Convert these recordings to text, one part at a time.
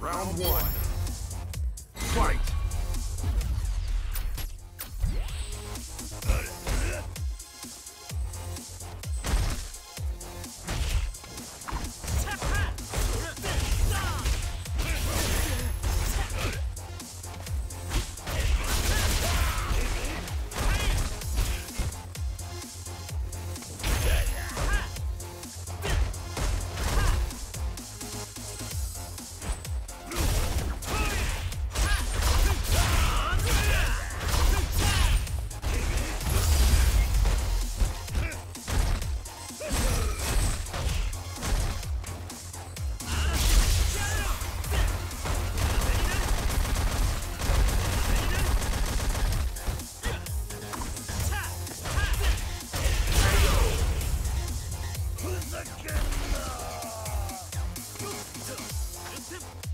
Round one. Fight!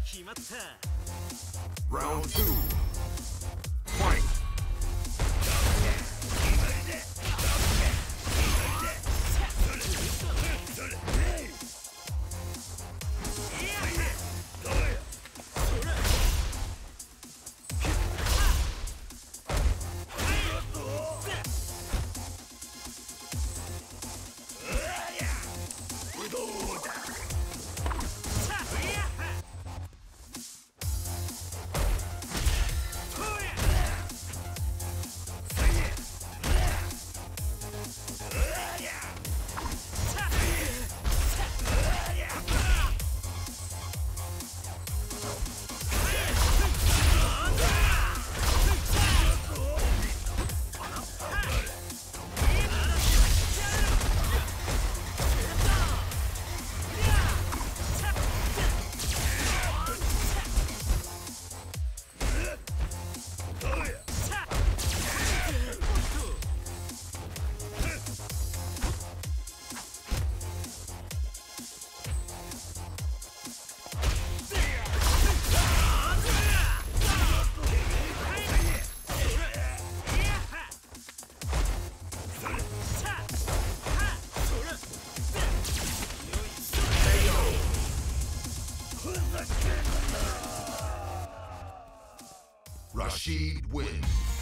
決まった Round 2 Rashid wins.